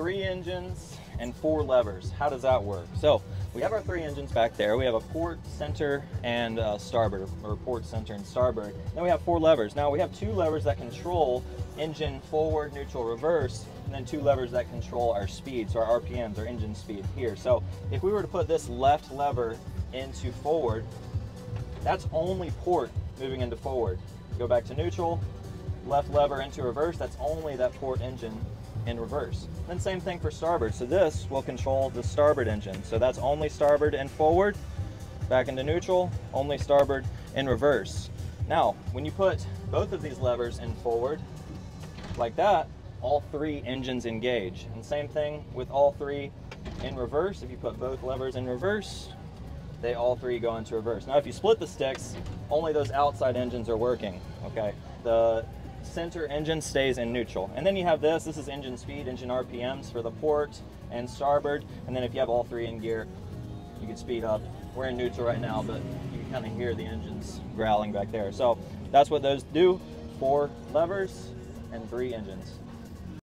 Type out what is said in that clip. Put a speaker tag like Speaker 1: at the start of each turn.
Speaker 1: three engines and four levers. How does that work? So we have our three engines back there. We have a port, center, and uh, starboard, or port, center, and starboard. Then we have four levers. Now we have two levers that control engine forward, neutral, reverse, and then two levers that control our speed, so our RPMs, our engine speed here. So if we were to put this left lever into forward, that's only port moving into forward. Go back to neutral, left lever into reverse, that's only that port engine in reverse. Then same thing for starboard. So this will control the starboard engine. So that's only starboard and forward, back into neutral, only starboard and reverse. Now, when you put both of these levers in forward, like that, all three engines engage. And same thing with all three in reverse. If you put both levers in reverse, they all three go into reverse. Now, if you split the sticks, only those outside engines are working, okay? The center engine stays in neutral. And then you have this, this is engine speed, engine RPMs for the port and starboard. And then if you have all three in gear, you can speed up. We're in neutral right now, but you can kind of hear the engines growling back there. So that's what those do, four levers and three engines.